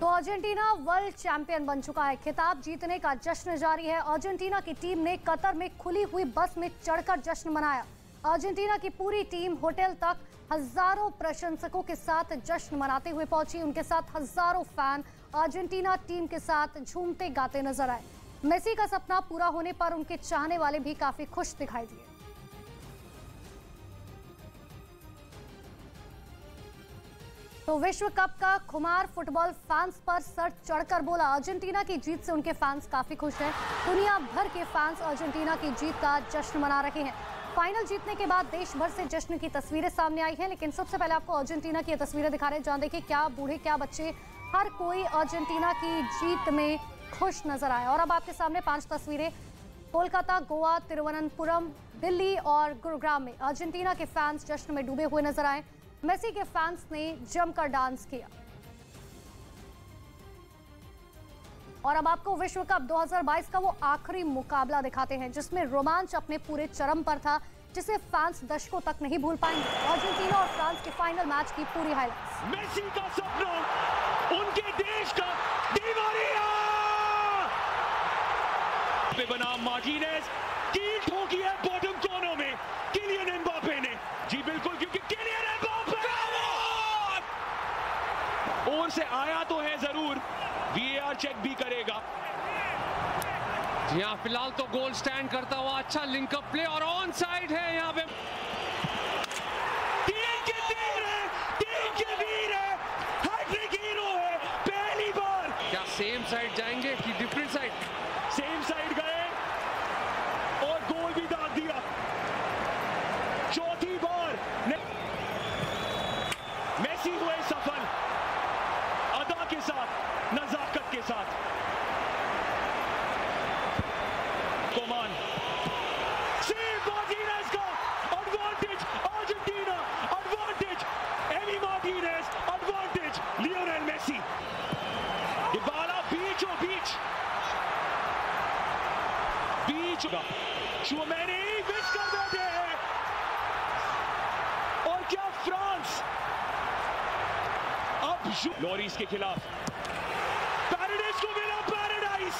तो Argentina world champion बन चुका है। खिताब जीतने का जश्न जारी है। अर्जेंटीना की टीम ने कतर में खुली हुई बस में चढ़कर जश्न मनाया। अर्जेंटीना की पूरी टीम होटल तक हज़ारों प्रशंसकों के साथ जश्न मनाते हुए पहुँची। उनके साथ हज़ारों फ़ैन अर्जेंटीना टीम के साथ झूमते गाते नज़र आए। मेसी का सपना पूरा होने पर उनके चाहने वाले भी काफ़ी खुश दिखाई दिए। तो विश्व कप का खुमार फुटबॉल फैंस पर सर चढ़कर बोला। अर्जेंटीना की जीत से उनके फैंस काफ़ी खुश हैं। दुनिया भर के फैंस अर्जेंटीना की जीत का जश्न मना रहे हैं। फाइनल जीतने के बाद देश भर से जश्न की तस्वीरें सामने आई हैं, लेकिन सबसे पहले आपको अर्जेंटीना की तस्वीरें दिखा रहे हैं, जहाँ देखिए क्या बूढ़े, क्या बच्चे, हर कोई अर्जेंटीना की जीत में खुश नज़र आए। और अब आपके सामने पाँच तस्वीरें। कोलकाता, गोवा, तिरुवनंतपुरम, दिल्ली और गुरुग्राम में अर्जेंटीना के फैंस जश्न में डूबे हुए नज़र आए। मेसी के फैंस ने जमकर डांस किया। और अब आपको विश्व कप 2022 का वो आखिरी मुकाबला दिखाते हैं, जिसमें रोमांच अपने पूरे चरम पर था, जिसे फैंस दशकों तक नहीं भूल पाएँगे। अर्जेंटीना और फ्रांस के फाइनल मैच की पूरी हाइलाइट्स मेसी का सपना, उनके देश का दीवारिया बना मार्टिनेज की ठोकी है बॉटम कोनों में। और से आया तो है ज़रूर। वीएआर चेक भी करेगा। जी हाँ फ़िलहाल तो गोल स्टैंड करता हुआ अच्छा लिंकअप प्ले और ऑन साइड है यहाँ पे। है है। है सेम साइड जाएँगे कि डिफरेंट साइड सेम साइड गए और गोल भी दाग दिया। चौथी बार मेसी हुए सफल। के साथ नजाकत के साथ कोमान सेव मार्टिनेज का advantage Argentina advantage Emi Martinez advantage Lionel Messi Dybala बीचों बीच बीच का चुमेनी मिस कर देते हैं और क्या फ्रांस अब यू- लॉरिस के खिलाफ पैराडाइज को मिला पैराडाइज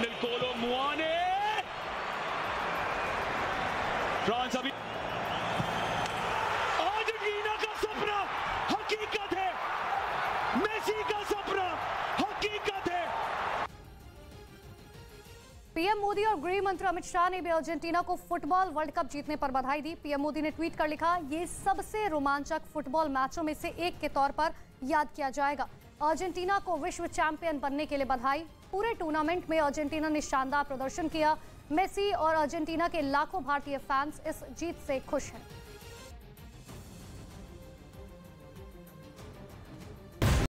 निकोलो मुआने फ्रांस अभी अर्जेंटीना का सपना हकीकत है मेसी का सपना हकीकत है पीएम मोदी और गृह मंत्री अमित शाह ने भी अर्जेंटीना को फुटबॉल वर्ल्ड कप जीतने पर बधाई दी। पीएम मोदी ने ट्वीट कर लिखा, ये सबसे रोमांचक फुटबॉल मैचों में से एक के तौर पर याद किया जाएगा। अर्जेंटीना को विश्व चैंपियन बनने के लिए बधाई। पूरे टूर्नामेंट में अर्जेंटीना ने शानदार प्रदर्शन किया। मेसी और अर्जेंटीना के लाखों भारतीय फैंस इस जीत से खुश हैं।